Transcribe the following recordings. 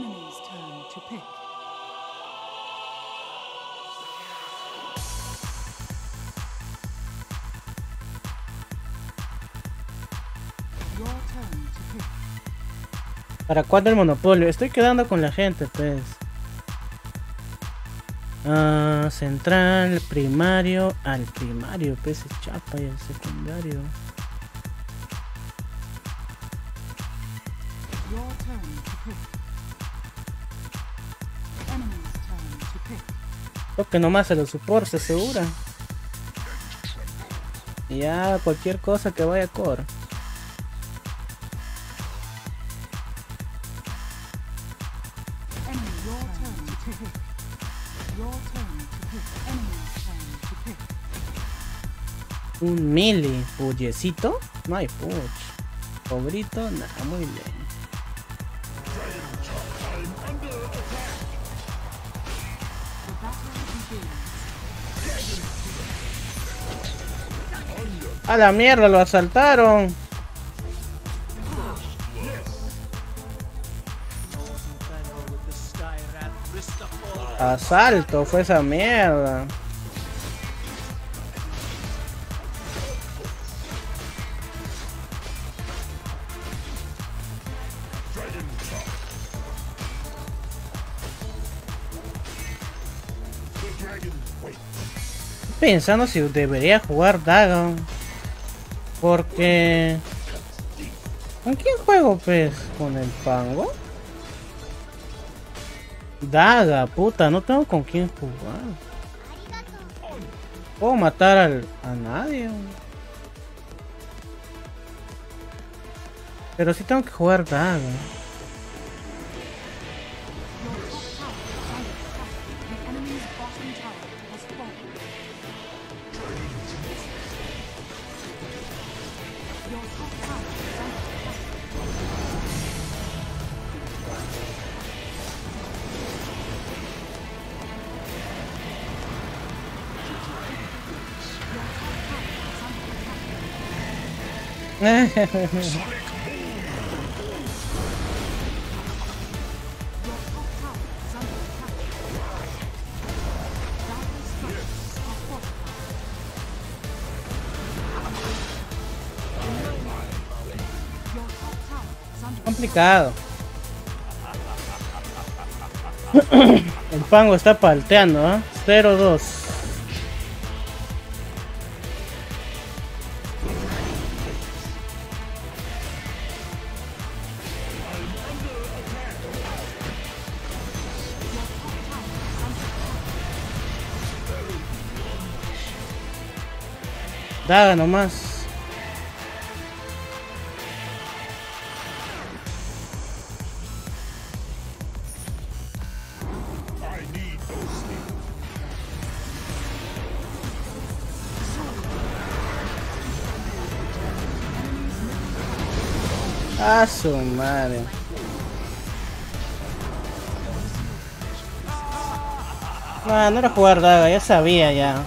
enemy's turn to pick. Your turn to pick. ¿Para cuándo el monopolio? Estoy quedando con la gente, pues. Ah, central, primario, al primario, pues es chapa y el secundario. Your turn to pick. Creo que nomás se lo support, se asegura. Ya cualquier cosa que vaya a core. Un melee, pullecito. No hay puch. Pobrito, nada, muy bien. A la mierda, lo asaltaron. Asalto, fue esa mierda. Pensando si debería jugar Dagon. Porque... ¿Con quién juego, pues? ¿Con el Pango? Daga, puta, no tengo con quién jugar. Puedo matar al, a nadie. Pero sí tengo que jugar Daga. Complicado. El pango está palteando, ¿ah? 0-2. Daga nomás. A su madre. Ah, no era jugar daga, ya sabía ya.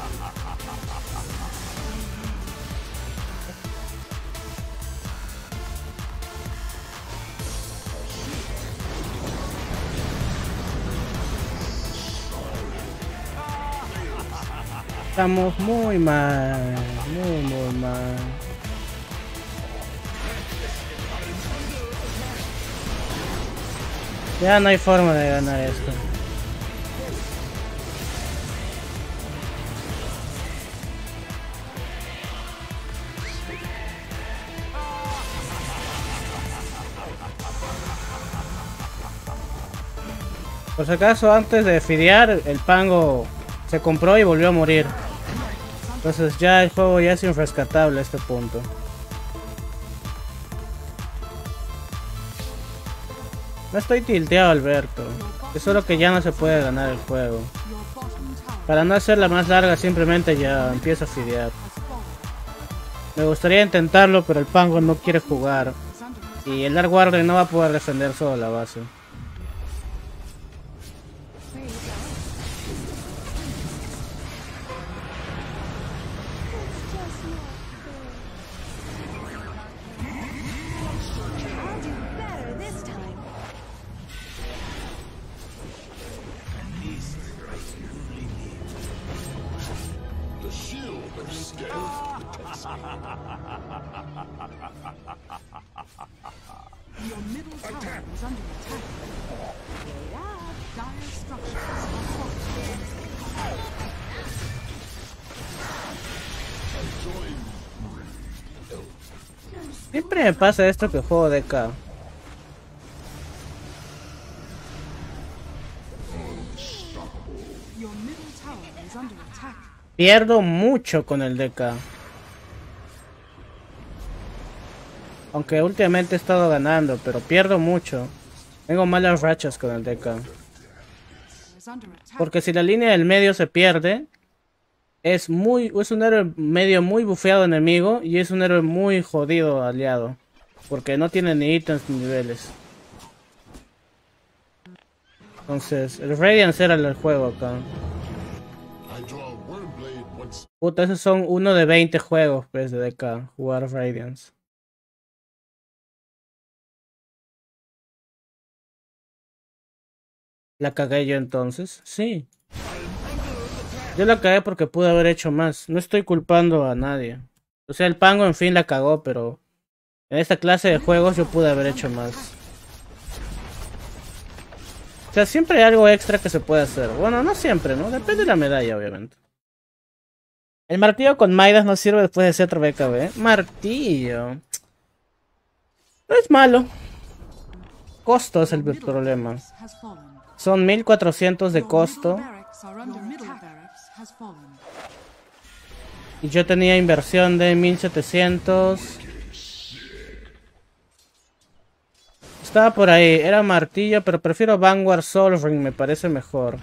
Estamos muy mal, muy muy mal. Ya no hay forma de ganar esto. Por si acaso, antes de fidear, el pango se compró y volvió a morir. Entonces ya el juego ya es irrescatable a este punto. No estoy tilteado, Alberto. Es solo que ya no se puede ganar el juego. Para no hacerla más larga, simplemente ya empiezo a fidear. Me gustaría intentarlo, pero el Pango no quiere jugar. Y el Dark Warrior no va a poder defender solo la base. Your middle tower is under attack. Siempre me pasa esto que juego de acá. Pierdo mucho con el DK. Aunque últimamente he estado ganando, pero pierdo mucho. Tengo malas rachas con el attack. Porque si la línea del medio se pierde, es muy es un héroe medio muy bufeado enemigo y es un héroe muy jodido aliado. Porque no tiene ni ítems ni niveles. Entonces, el Radiance era el juego acá. Puta, esos son uno de 20 juegos pues, de DK, jugar Radiance. ¿La cagué yo entonces? Sí. Yo la cagué porque pude haber hecho más. No estoy culpando a nadie. O sea, el Pango en fin la cagó, pero en esta clase de juegos yo pude haber hecho más. O sea, siempre hay algo extra que se puede hacer. Bueno, no siempre, ¿no? Depende de la medalla, obviamente. El martillo con Maidas no sirve después de ser BKB. Martillo. No es malo. Costo es el problema. Son 1400 de costo. Y yo tenía inversión de 1700. Estaba por ahí, era martillo, pero prefiero Vanguard Soul Ring, me parece mejor.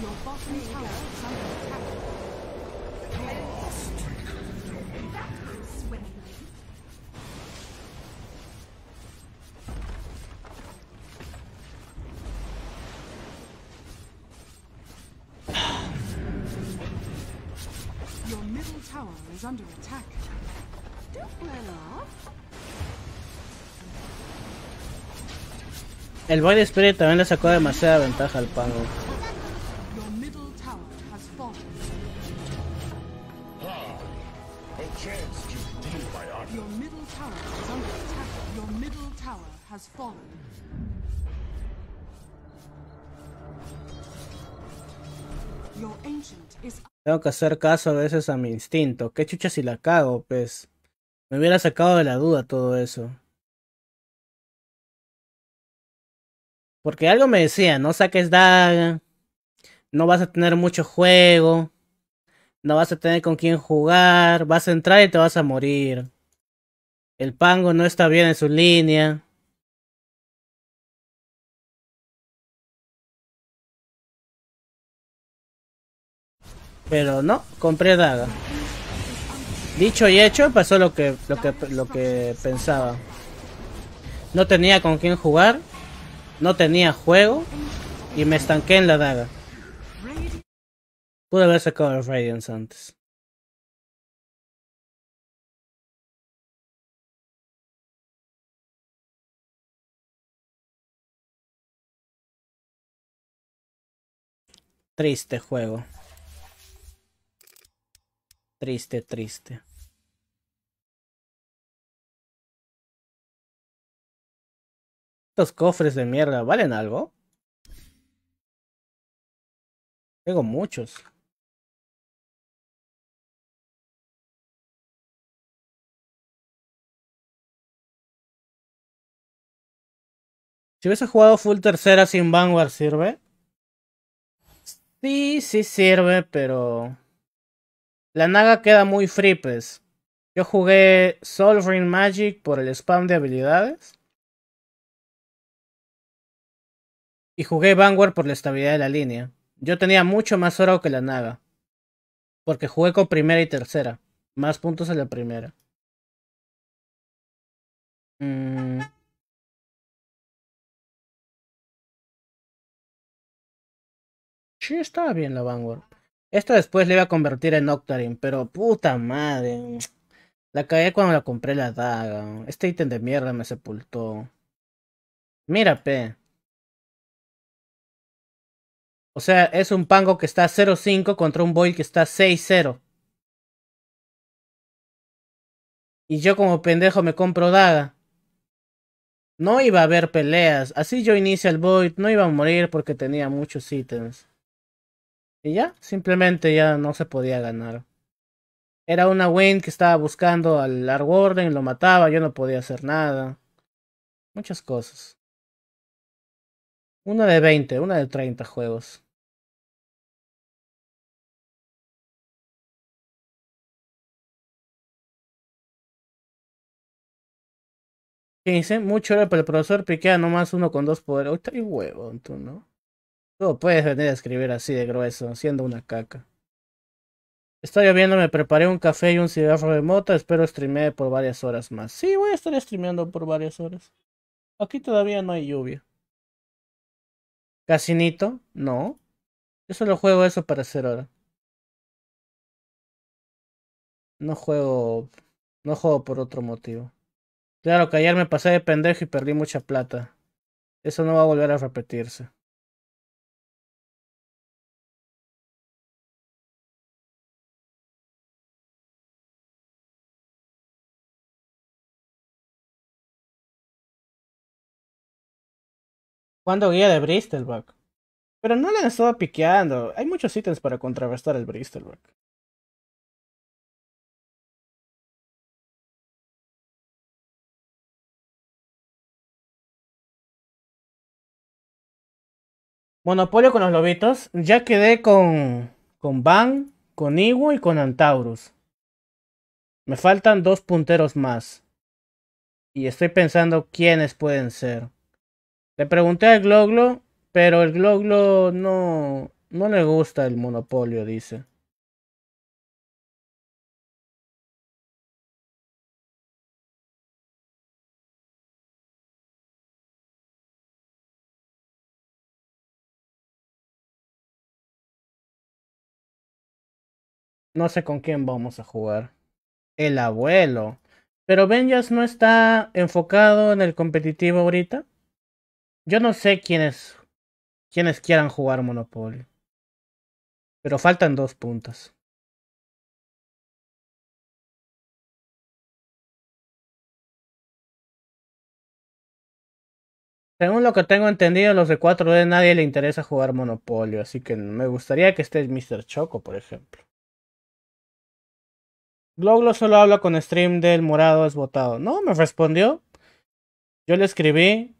Your bottom tower is under attack. Your middle tower is under attack. Don't run off. El Void Spirit también le sacó demasiada ventaja al Pango. Tengo que hacer caso a veces a mi instinto. ¿Qué chucha si la cago, pues? Me hubiera sacado de la duda todo eso. Porque algo me decía, no saques daga, no vas a tener mucho juego, no vas a tener con quién jugar, vas a entrar y te vas a morir. El pango no está bien en su línea. Pero no, compré daga. Dicho y hecho, pasó lo que, lo que, lo que pensaba. No tenía con quién jugar, no tenía juego y me estanqué en la daga. Pude haber sacado el Radiance antes. Triste juego. Triste, triste. Estos cofres de mierda, ¿valen algo? Tengo muchos. Si hubiese jugado full tercera sin Vanguard, ¿sirve? Sí, sí sirve, pero... La Naga queda muy free, pues. Yo jugué Soul Magic por el spam de habilidades. Y jugué Vanguard por la estabilidad de la línea. Yo tenía mucho más oro que la Naga. Porque jugué con primera y tercera. Más puntos en la primera. Mm. Sí, estaba bien la Vanguard. Esto después le iba a convertir en Octarine, pero puta madre. La cagué cuando la compré la daga. Este ítem de mierda me sepultó. Mira, P. O sea, es un pango que está 0-5 contra un boy que está 6-0. Y yo como pendejo me compro daga. No iba a haber peleas. Así yo inicio el Void. No iba a morir porque tenía muchos ítems. Y ya, simplemente ya no se podía ganar. Era una Wayne que estaba buscando al Larg Warden, lo mataba, yo no podía hacer nada. Muchas cosas. Una de 20, una de 30 juegos. ¿Qué dice? Mucho era para el profesor piquea nomás uno con dos poderes. Uy, está huevo, tú, ¿no? Tú puedes venir a escribir así de grueso, siendo una caca. Está lloviendo, me preparé un café y un cigarro de. Espero streamear por varias horas más. Sí, voy a estar streameando por varias horas. Aquí todavía no hay lluvia. ¿Casinito? No. Yo solo juego eso para hacer hora. No juego. No juego por otro motivo. Claro que ayer me pasé de pendejo y perdí mucha plata. Eso no va a volver a repetirse. ¿Cuándo guía de Bristleback? Pero no le han estado piqueando. Hay muchos ítems para contrarrestar el Bristleback. Monopolio con los lobitos. Ya quedé con. con Van, con Iwo y con Antaurus. Me faltan dos punteros más. Y estoy pensando quiénes pueden ser. Le pregunté al Gloglo, pero el Gloglo no. no le gusta el monopolio, dice. No sé con quién vamos a jugar. El abuelo. Pero Benjas no está enfocado en el competitivo ahorita. Yo no sé quiénes quiénes quieran jugar Monopoly. Pero faltan dos puntos. Según lo que tengo entendido, los de 4D nadie le interesa jugar Monopolio, así que me gustaría que esté Mr. Choco, por ejemplo. Gloglo solo habla con stream del morado es votado. No, me respondió. Yo le escribí.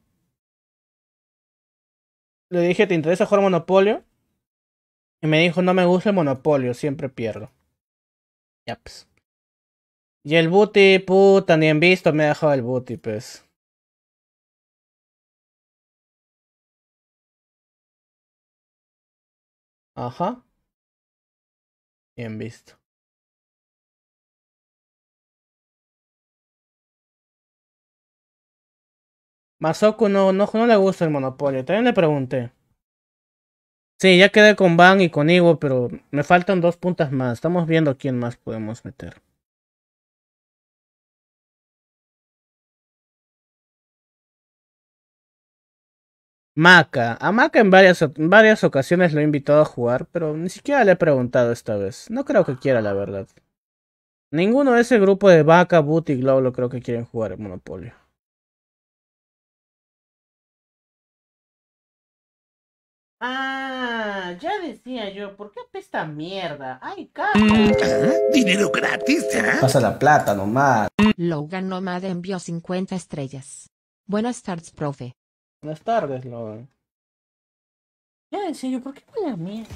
Le dije, ¿te interesa jugar Monopolio? Y me dijo, no me gusta el Monopolio, siempre pierdo. Ya pues. Y el booty, puta, ni en visto me ha dejado el booty, pues. Ajá. Bien visto. Masoku no, no, no le gusta el monopolio. También le pregunté. Sí, ya quedé con Van y con Iwo, pero me faltan dos puntas más. Estamos viendo quién más podemos meter. Maca. A Maca en varias, en varias ocasiones lo he invitado a jugar, pero ni siquiera le he preguntado esta vez. No creo que quiera, la verdad. Ninguno de ese grupo de Vaca, Boot y Glow creo que quieren jugar el Monopolio. Ah, ya decía yo, ¿por qué apesta mierda? ¡Ay, caca! Ah, ¿Dinero gratis, ah? Pasa la plata nomás. Logan Nomad envió 50 estrellas. Buenas tardes, profe. Buenas tardes, Logan. Ya decía yo, ¿por qué huele a mierda?